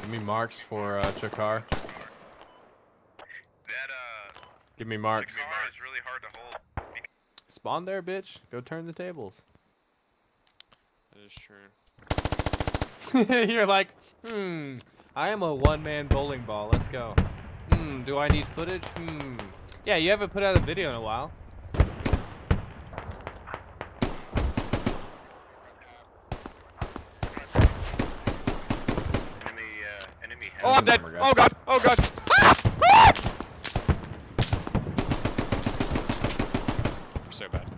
Give me marks for uh, Chakar. That uh, Give me marks. car is really hard to hold. Spawn there, bitch. Go turn the tables. That is true. You're like, hmm, I am a one-man bowling ball. Let's go. Hmm, do I need footage? Hmm. Yeah, you haven't put out a video in a while. Enemy, uh, enemy Oh, I'm dead. Remember, guys. Oh god. Oh god. Ah! We're so bad.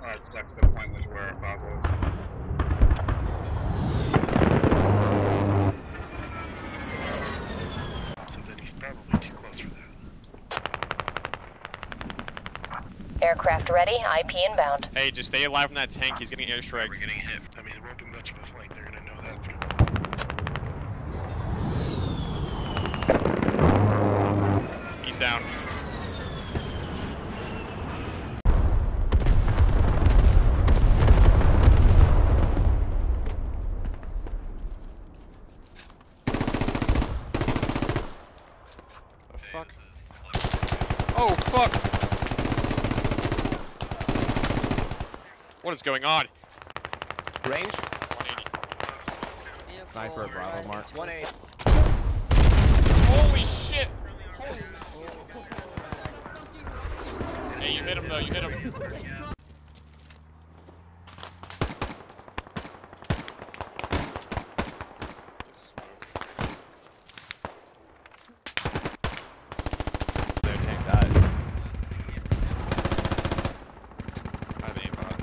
Oh, stuck to the point was where our fob was. So then he's probably too close for that. Aircraft ready, IP inbound. Hey, just stay alive from that tank. He's getting airstrikes. We're getting hit. I mean, there won't be much of a flank. They're gonna know that's coming. He's down. The fuck? Oh fuck! What is going on? Range? 180. Sniper, Bravo, Mark. 180. Holy shit! Hey, you hit him though, you hit him. Their tank died. I have aimbot.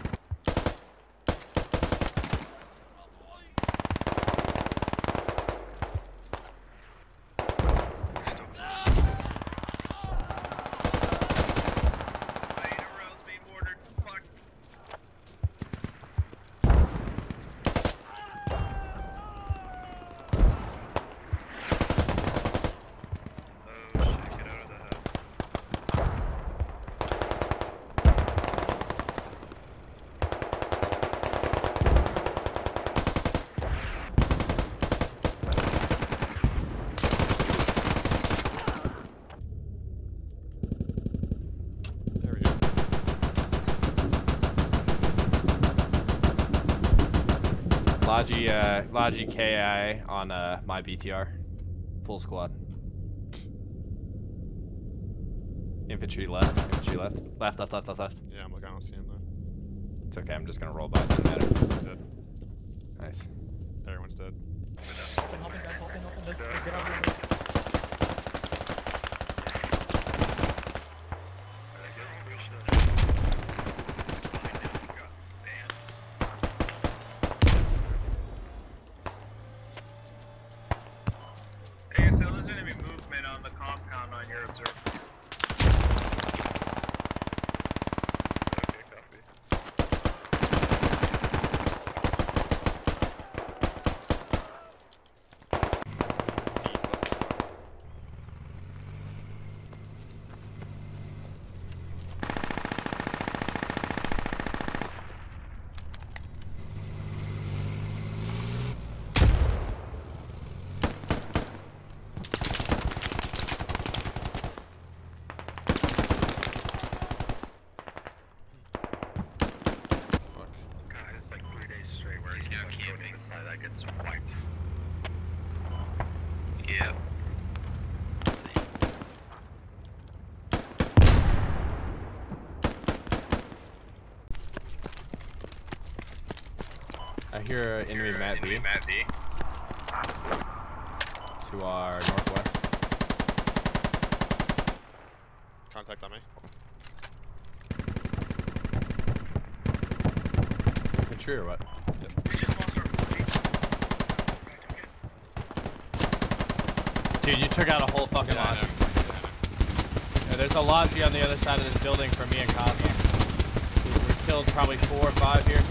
Oh shit, get out of the house. There we go. Logi, uh, Logi KI on uh, my BTR. Full squad. Infantry left. Infantry left. Left, left, left, left, left. Yeah, I'm looking, I don't see him though. It's okay, I'm just gonna roll by. Doesn't matter. Dead. Nice. Everyone's dead. Hey, so there's enemy movement on the compound on your observer. Okay, copy. Fuck. God, it's like three days straight where he's now camping. The side that gets wiped. Yeah. I hear enemy MATV Matt B. to our northwest. Contact on me. Infantry or what? We just lost our Dude, you took out a whole fucking Yeah, know. Yeah, I know. Yeah, there's a Logi on the other side of this building for me and Cosma. We killed probably four or five here.